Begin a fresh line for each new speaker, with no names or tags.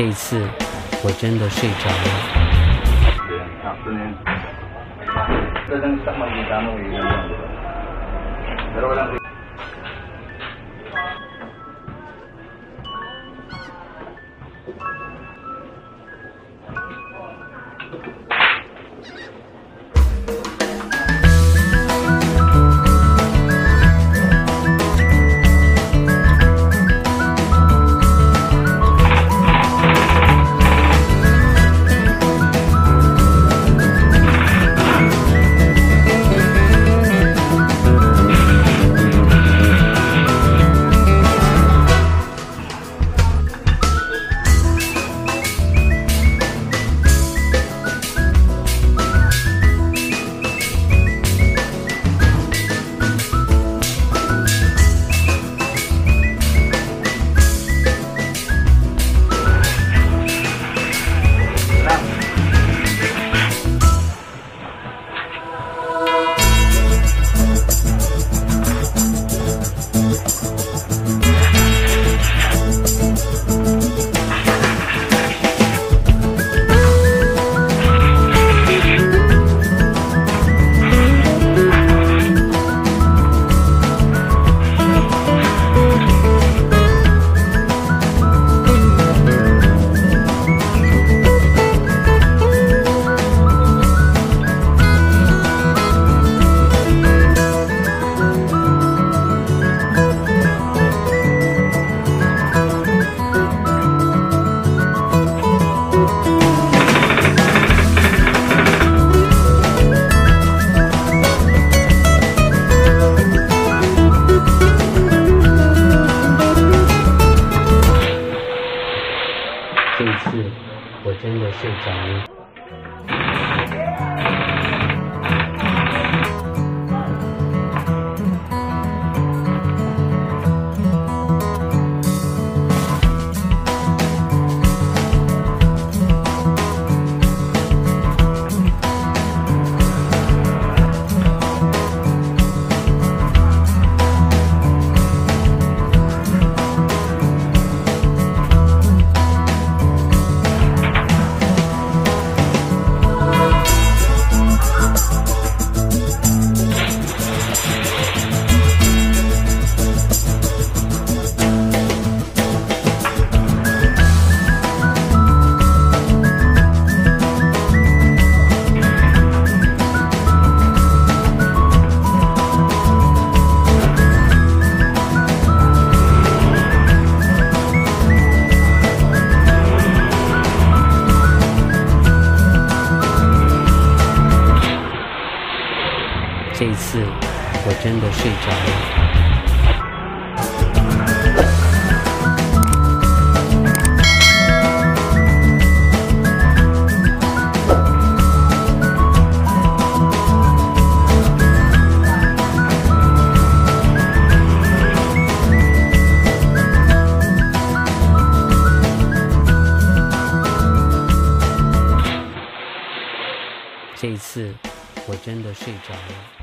这一次，我真的睡着了。是，我真的睡着了。这一次，我真的睡着了。这一次。我真的睡着了。